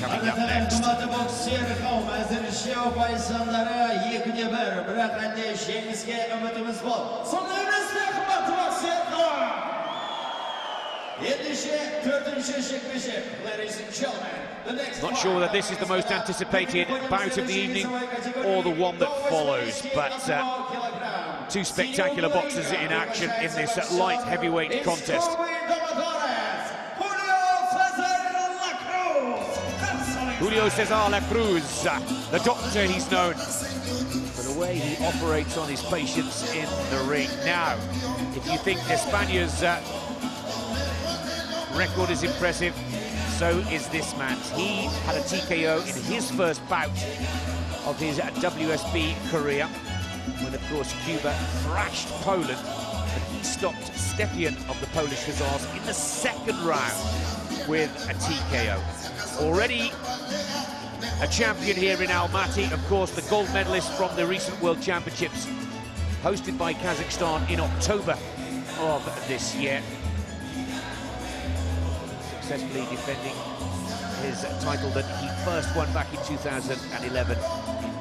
coming up next. qimmatli bokschilar qavmi azirishga paysanlari yekuni bir biroq qanday jangizga umidimiz bor sonlaymizda qimmatli bokschilar qavmi yetmishi to'rtinchi shikmishi ladies and gentlemen the next Not sure whether this is the most anticipated bout of the evening or the one that follows, but uh, two spectacular boxers in action in this light heavyweight contest. Julio Cesar La Cruz, the doctor he's known for the way he operates on his patients in the ring. Now, if you think Espana's uh, record is impressive, so is this man's. He had a TKO in his first bout of his WSB career, when of course Cuba thrashed Poland, but he stopped Stepien of the Polish Hussars in the second round with a TKO. Already a champion here in Almaty, of course the gold medalist from the recent World Championships hosted by Kazakhstan in October of this year successfully defending his title that he first won back in 2011 in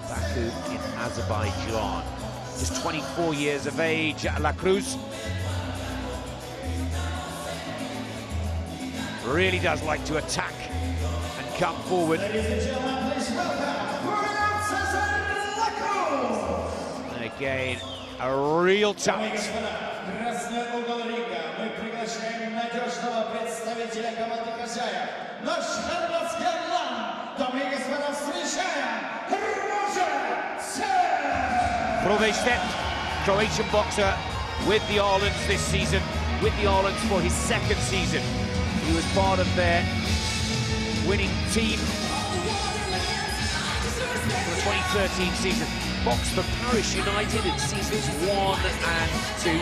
Baku in Azerbaijan. Just 24 years of age, La Cruz. Really does like to attack come forward. And again, a real talent. Hrvoje Sep, Croatian boxer with the Arlans this season, with the Arlans for his second season. He was part of their winning team for the 2013 season. Boxed for Paris United in seasons one and two.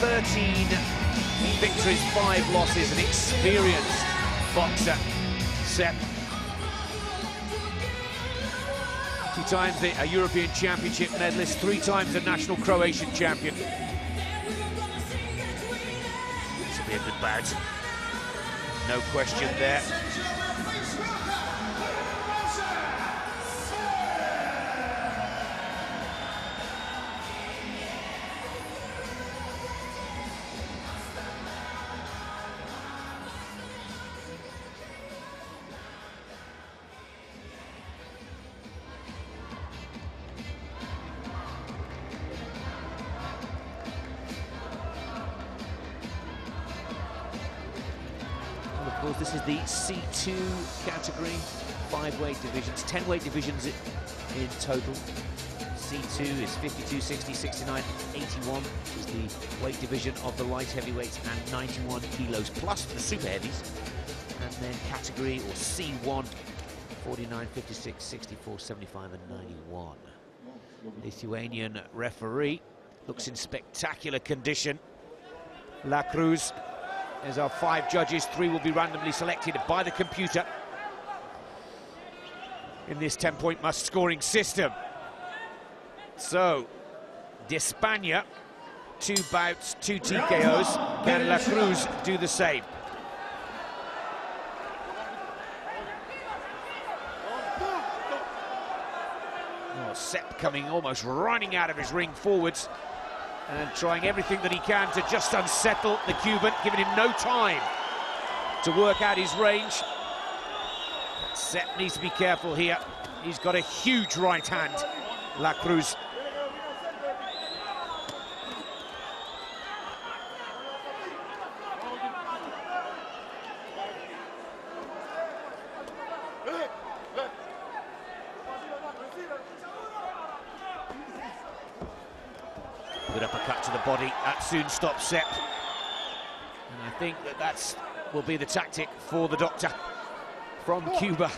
13 victories, five losses, an experienced boxer. Sep two times a European Championship medalist, three times a national Croatian champion. This will be a good bout. No question there. Category, five weight divisions, 10 weight divisions in total. C2 is 52, 60, 69, 81 is the weight division of the light heavyweights and 91 kilos plus the super heavies. And then category or C1, 49, 56, 64, 75 and 91. Lithuanian referee looks in spectacular condition. La Cruz there's our five judges, three will be randomly selected by the computer in this 10-point must-scoring system. So, Despaigne, two bouts, two TKOs. Can La Cruz do the same? Oh, Sep coming almost running out of his ring forwards and trying everything that he can to just unsettle the Cuban, giving him no time to work out his range. Sep needs to be careful here. He's got a huge right hand, La Cruz. Good uppercut to the body. That soon stops Sep. And I think that that's will be the tactic for the doctor from Cuba.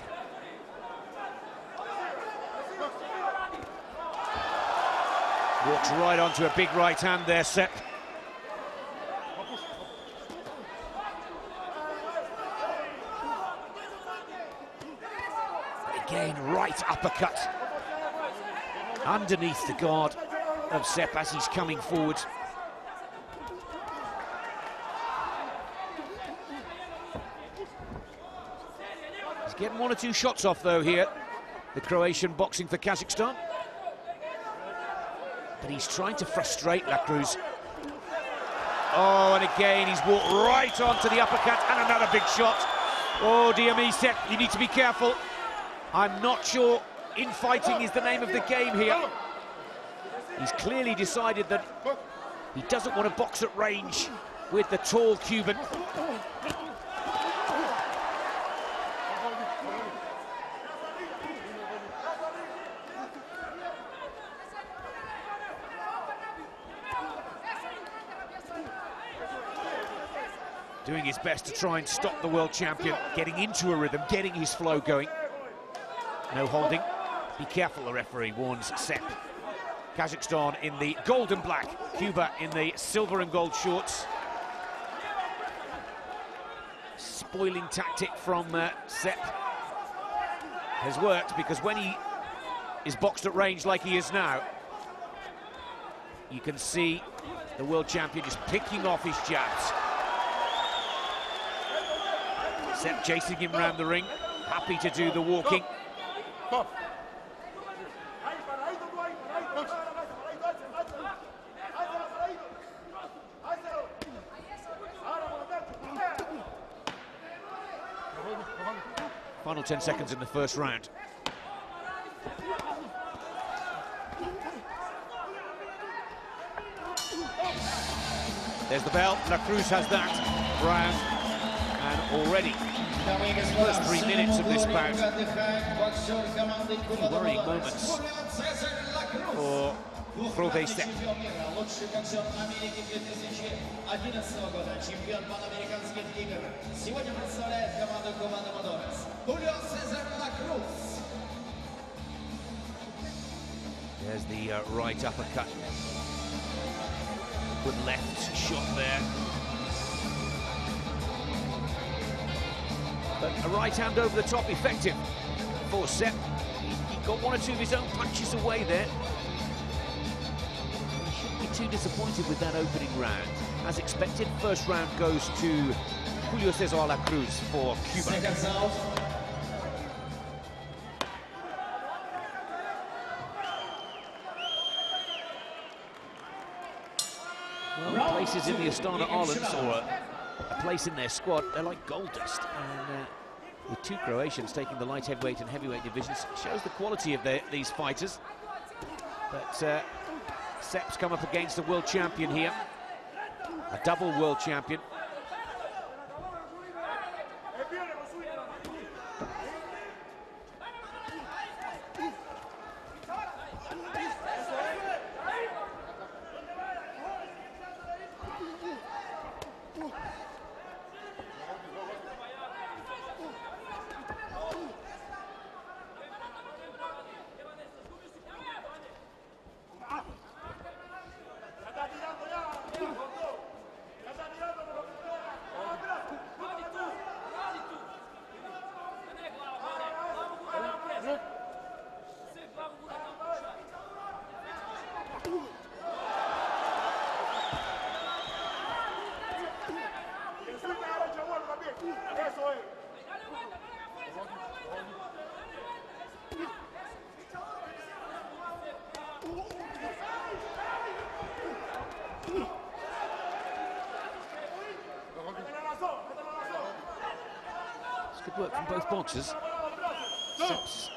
Walks right onto a big right hand there, Sep. Again, right uppercut underneath the guard of Sep as he's coming forward. Getting one or two shots off, though, here. The Croatian boxing for Kazakhstan. But he's trying to frustrate La Cruz. Oh, and again, he's walked right onto the uppercut and another big shot. Oh, dear me, Sep, you need to be careful. I'm not sure infighting is the name of the game here. He's clearly decided that he doesn't want to box at range with the tall Cuban. Doing his best to try and stop the world champion, getting into a rhythm, getting his flow going. No holding. Be careful, the referee warns Sep. Kazakhstan in the gold and black, Cuba in the silver and gold shorts. Spoiling tactic from uh, Sep has worked because when he is boxed at range like he is now, you can see the world champion just picking off his jabs. Sep chasing him around the ring, happy to do the walking. Final 10 seconds in the first round. There's the bell. La Cruz has that round already. First three minutes of this bout. Worrying moments for Hrvoje Sep. Сегодня. There's the uh, right uppercut. Good left shot there. But a right hand over the top effective for Sep. He, he got one or two of his own punches away there. He shouldn't be too disappointed with that opening round. As expected, first round goes to Julio Cesar La Cruz for Cuba. Well, places in the Astana Arlans, or place in their squad, they're like gold dust. And uh, with two Croatians taking the light heavyweight and heavyweight divisions, shows the quality of their, these fighters. But uh, Sep's come up against a world champion here, a double world champion. It's good work from both boxers. Sep's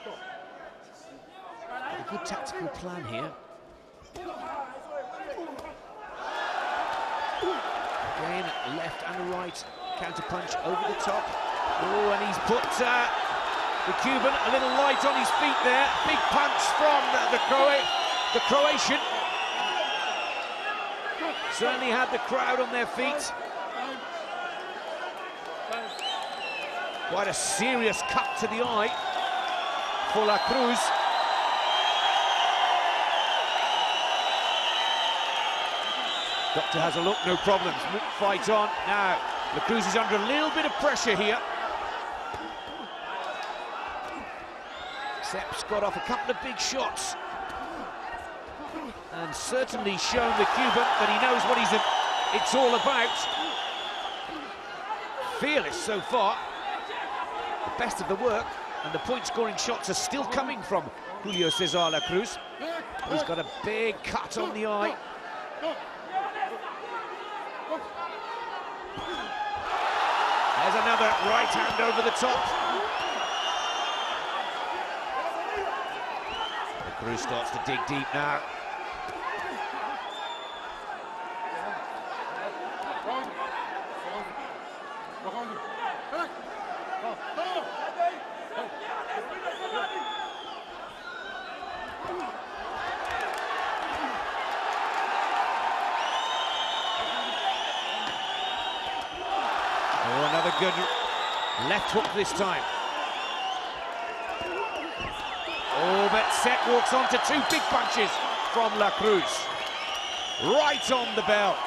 a good tactical plan here. Again, left and right, counter punch over the top. Oh, and he's put uh, the Cuban a little light on his feet there. Big punch from the, Croat, the Croatian. Certainly had the crowd on their feet. Quite a serious cut to the eye for La Cruz. Doctor has a look, no problems. Fight on. Now, La Cruz is under a little bit of pressure here. Sep's got off a couple of big shots. And certainly shown the Cuban that he knows what he's it's all about. Fearless so far. Best of the work, and the point-scoring shots are still coming from Julio Cesar La Cruz. He's got a big cut on the eye. There's another right hand over the top. La Cruz starts to dig deep now. Oh, another good left hook this time. Oh, but Sep walks on to two big punches from La Cruz. Right on the bell.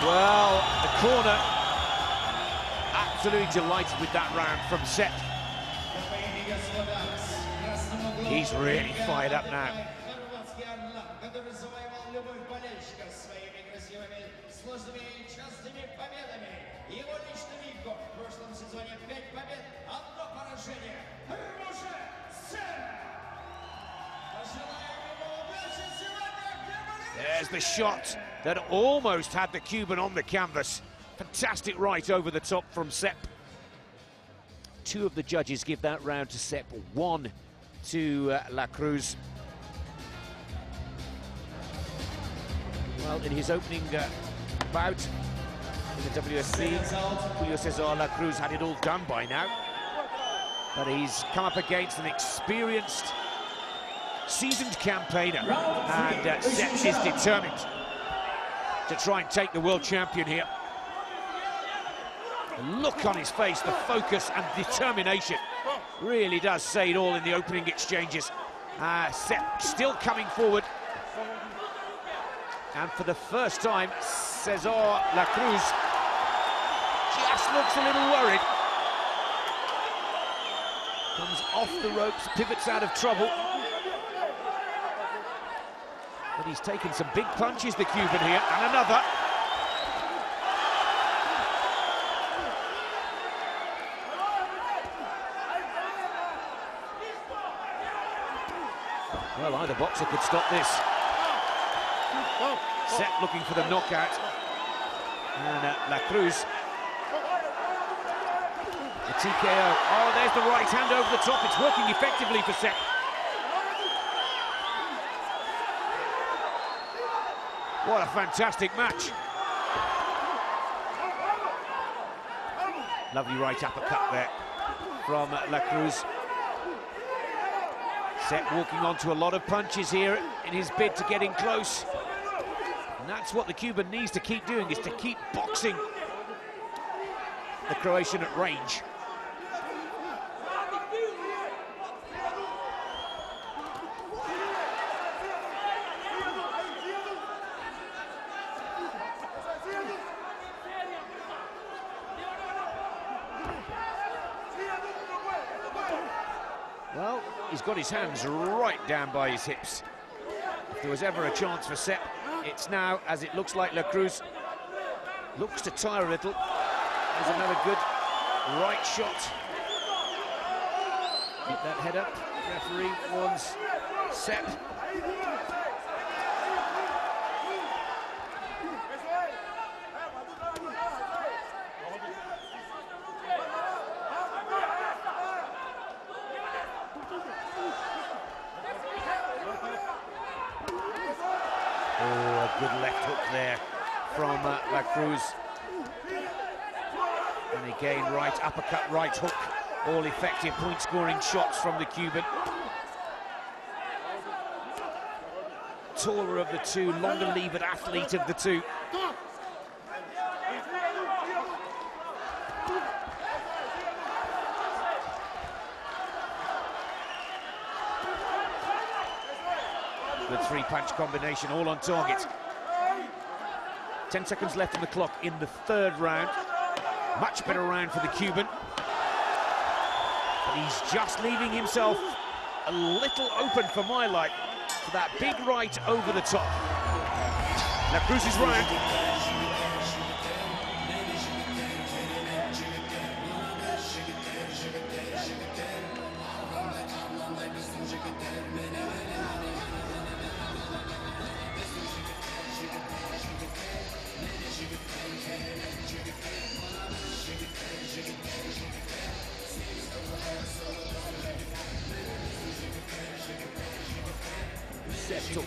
Well, the corner absolutely delighted with that round from Sep. He's really fired up now. сложными частыми победами. Его личный в прошлом сезоне 5 побед, одно поражение. There's the shot that almost had the Cuban on the canvas. Fantastic right over the top from Sep. Two of the judges give that round to Sep, one to uh, La Cruz. Well, in his opening uh, bout, in the WSB, Julio Cesar La Cruz had it all done by now. But he's come up against an experienced, seasoned campaigner, and uh, Sep is determined to try and take the world champion here. The look on his face, the focus and determination really does say it all in the opening exchanges. Uh, Sep still coming forward. And for the first time, Cesar La Cruz looks a little worried. Comes off the ropes, pivots out of trouble. But he's taken some big punches, the Cuban here, and another. Well, either boxer could stop this. Sep looking for the knockout. And uh, La Cruz. The TKO. Oh, there's the right hand over the top. It's working effectively for Sep. What a fantastic match. Lovely right uppercut there from La Cruz. Sep walking onto a lot of punches here in his bid to get in close. And that's what the Cuban needs to keep doing, is to keep boxing the Croatian at range. Well, he's got his hands right down by his hips. If there was ever a chance for Sep, it's now, as it looks like La Cruz looks to tire a little. There's another good right shot. Keep that head up. Referee warns Sep. Oh, a good left hook there from uh, La Cruz. And again, right uppercut, right hook. All effective point scoring shots from the Cuban. Taller of the two, longer levered athlete of the two. the three punch combination, all on target. 10 seconds left on the clock in the third round. Much better round for the Cuban. But he's just leaving himself a little open for my light for that big right over the top. La Cruz's round.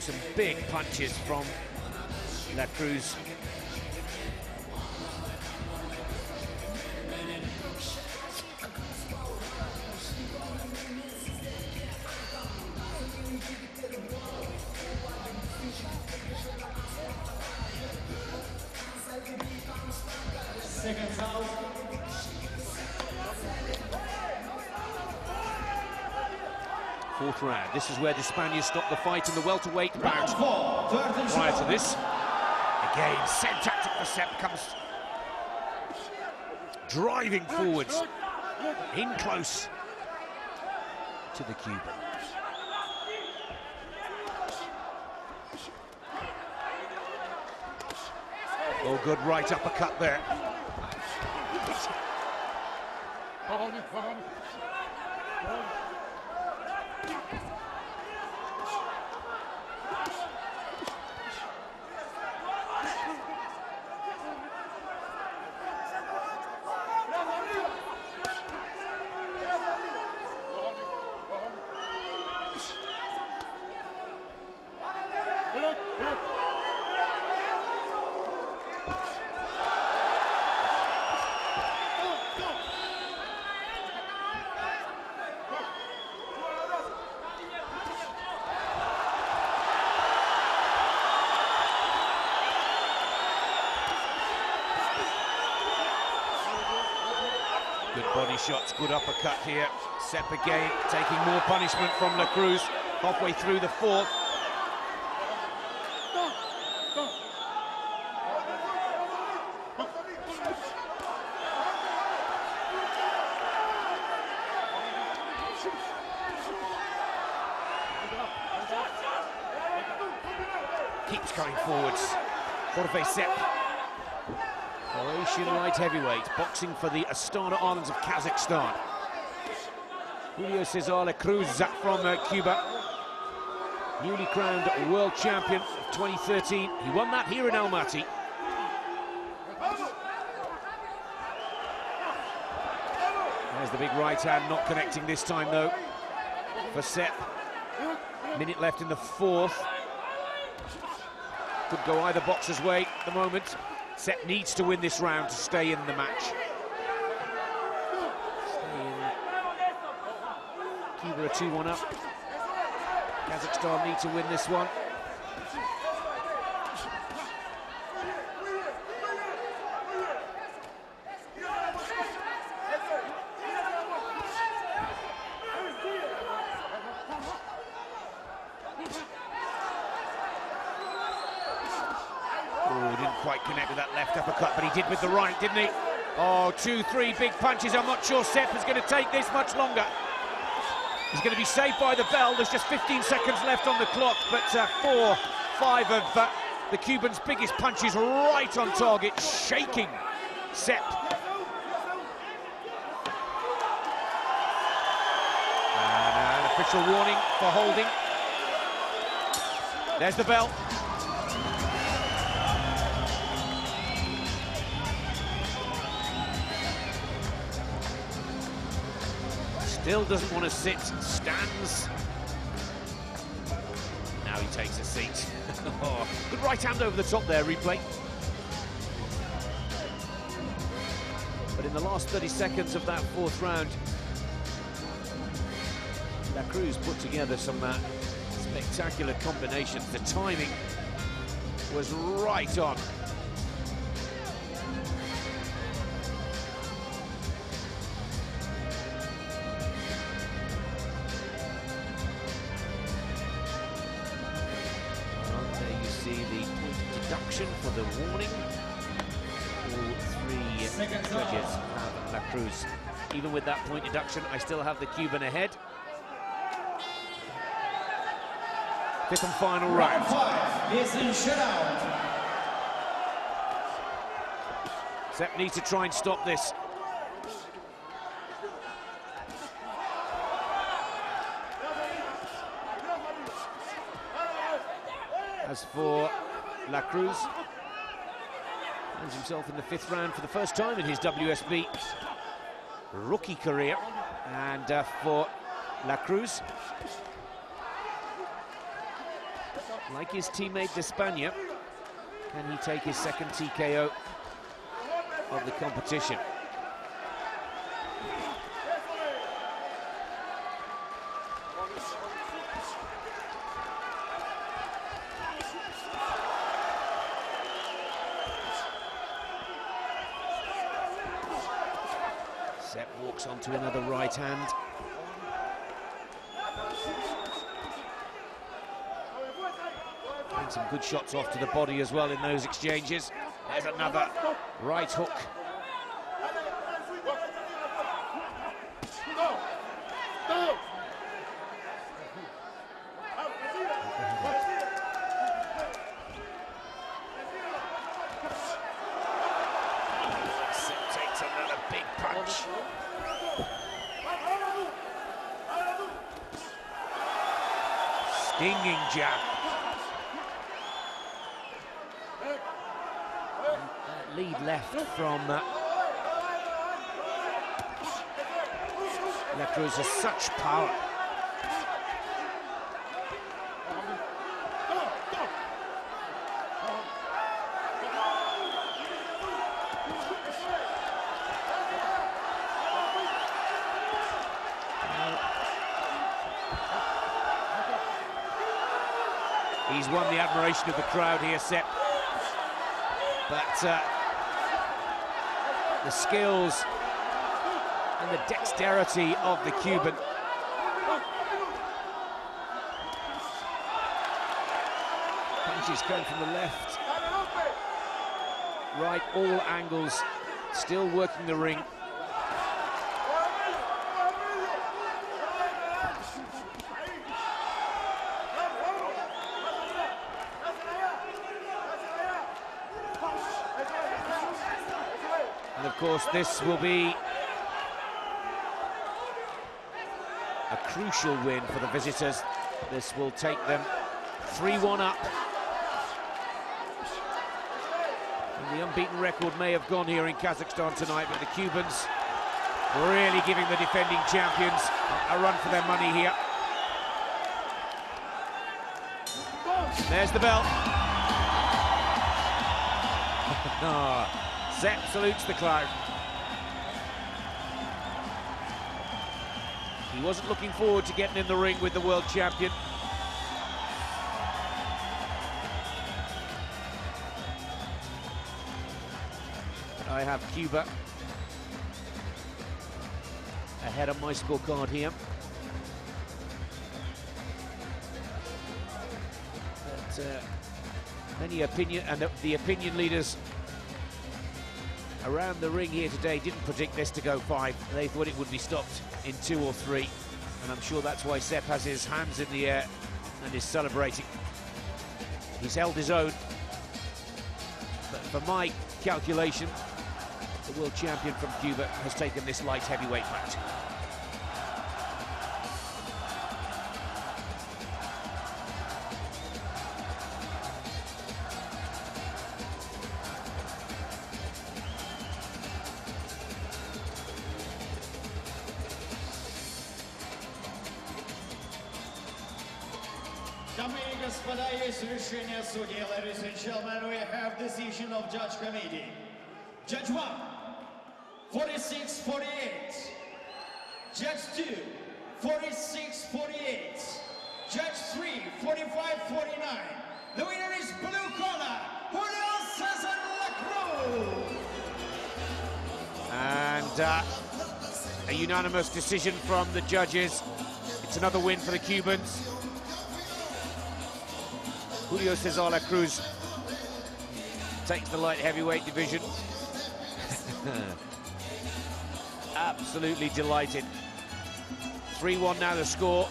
Some big punches from La Cruz. Fourth round. This is where the Spaniards stopped the fight in the welterweight bout. Round four. Prior to this, again, same tactic for Sep comes driving forwards, in close to the Cuban. Oh, good right uppercut there. Good body shots, good uppercut here. Sep taking more punishment from La Cruz. Halfway through the fourth. Keeps going forwards. Hrvoje Sep Croatian light heavyweight, boxing for the Astana Arlans of Kazakhstan. Julio Cesar La Cruz from uh, Cuba, newly crowned world champion of 2013. He won that here in Almaty. There's the big right hand, not connecting this time though, for Sep. Minute left in the fourth. Could go either boxer's way at the moment. Sep needs to win this round to stay in the match. Cuba are 2-1 up. Kazakhstan need to win this one. Oh, didn't quite connect with that left uppercut, but he did with the right, didn't he? Oh, two, three big punches. I'm not sure Sep is going to take this much longer. He's going to be saved by the bell. There's just 15 seconds left on the clock, but uh, four, five of uh, the Cuban's biggest punches right on target, shaking Sep. And uh, an official warning for holding. There's the bell. Still doesn't want to sit, stands. Now he takes a seat. oh, good right hand over the top there, replay. But in the last 30 seconds of that fourth round, La Cruz put together some uh, spectacular combinations. The timing was right on. Judges have La Cruz. Even with that point deduction, I still have the Cuban ahead. Fifth and final Round round. is in shootout. Sep needs to try and stop this. As for La Cruz, finds himself in the fifth round for the first time in his WSB rookie career. And uh, for La Cruz, Like his teammate Despaigne, can he take his second TKO of the competition? Sep walks onto another right hand. And some good shots off to the body as well in those exchanges. There's another right hook. Sep takes another big punch. Stinging jab. That lead left from uh, La has such power. Of the crowd here, Sep. But uh, the skills and the dexterity of the Cuban. Punches come from the left, right, all angles, still working the ring. And of course, this will be a crucial win for the visitors. This will take them 3-1 up. And the unbeaten record may have gone here in Kazakhstan tonight, but the Cubans really giving the defending champions a run for their money here. There's the bell. Ah, Sep salutes the crowd. He wasn't looking forward to getting in the ring with the world champion. I have Cuba ahead of my scorecard here. But uh, many opinion and the opinion leaders around the ring here today didn't predict this to go five. They thought it would be stopped in two or three. And I'm sure that's why Sep has his hands in the air and is celebrating. He's held his own. But for my calculation, the world champion from Cuba has taken this light heavyweight match. Judge 1, 46-48. Judge 2, 46-48. Judge 3, 45-49. The winner is blue corner, Julio Cesar La Cruz. And uh, a unanimous decision from the judges. It's another win for the Cubans. Julio Cesar La Cruz takes the light heavyweight division. Absolutely delighted. 3-1 now the score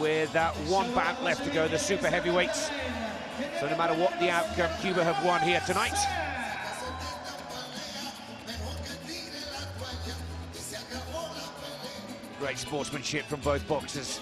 with that one bout left to go, the super heavyweights. So no matter what the outcome, Cuba have won here tonight. Great sportsmanship from both boxers.